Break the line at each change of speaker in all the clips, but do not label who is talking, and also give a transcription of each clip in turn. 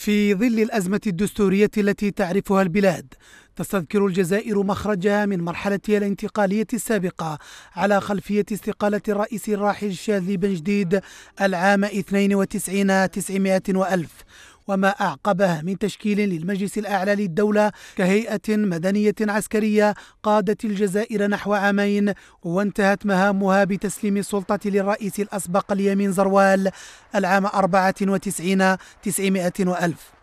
في ظل الأزمة الدستورية التي تعرفها البلاد تستذكر الجزائر مخرجها من مرحلتها الانتقالية السابقة على خلفية استقالة الرئيس الراحل شاذلي بن جديد العام 92 900 وألف. وما أعقبه من تشكيل للمجلس الأعلى للدولة كهيئة مدنية عسكرية قادت الجزائر نحو عامين وانتهت مهامها بتسليم السلطة للرئيس الأسبق اليمين زروال العام 94 900 وألف.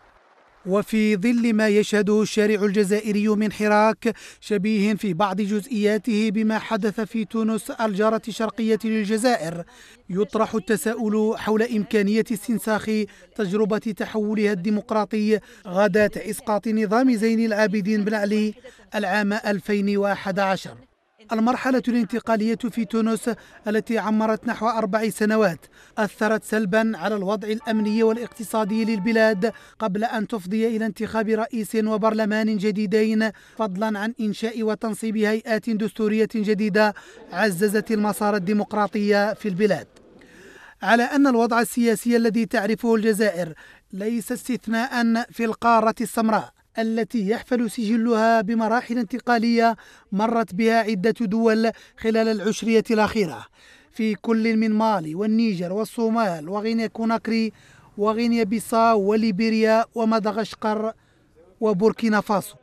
وفي ظل ما يشهده الشارع الجزائري من حراك شبيه في بعض جزئياته بما حدث في تونس الجارة الشرقية للجزائر يطرح التساؤل حول إمكانية استنساخ تجربة تحولها الديمقراطي غداة إسقاط نظام زين العابدين بن علي العام 2011 المرحلة الانتقالية في تونس التي عمرت نحو أربع سنوات أثرت سلبا على الوضع الأمني والاقتصادي للبلاد. قبل أن تفضي إلى انتخاب رئيس وبرلمان جديدين فضلا عن إنشاء وتنصيب هيئات دستورية جديدة عززت المسار الديمقراطي في البلاد. على أن الوضع السياسي الذي تعرفه الجزائر ليس استثناء في القارة السمراء التي يحفل سجلها بمراحل انتقالية مرت بها عدة دول خلال العشرية الأخيرة. في كل من مالي والنيجر والصومال وغينيا كوناكري وغينيا بيساو وليبيريا ومدغشقر وبوركينا فاسو.